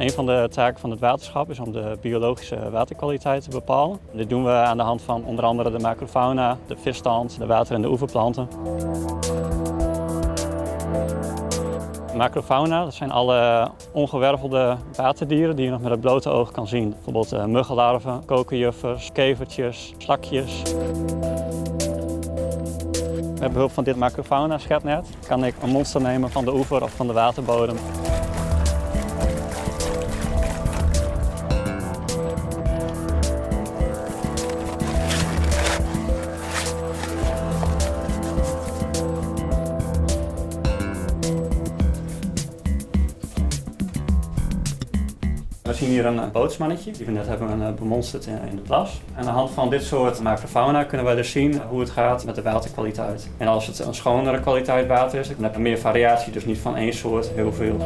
Een van de taken van het waterschap is om de biologische waterkwaliteit te bepalen. Dit doen we aan de hand van onder andere de macrofauna, de visstand, de water- en de oeverplanten. Macrofauna, dat zijn alle ongewervelde waterdieren die je nog met het blote oog kan zien. Bijvoorbeeld uh, muggenlarven, kokerjuffers, kevertjes, slakjes. Met behulp van dit macrofauna schetnet kan ik een monster nemen van de oever of van de waterbodem. We zien hier een bootsmannetje, die we net hebben eh, bemonsterd in de plas. Aan de hand van dit soort macrofauna kunnen wij dus zien hoe het gaat met de waterkwaliteit. En als het een schonere kwaliteit water is, dan heb je meer variatie, dus niet van één soort heel veel.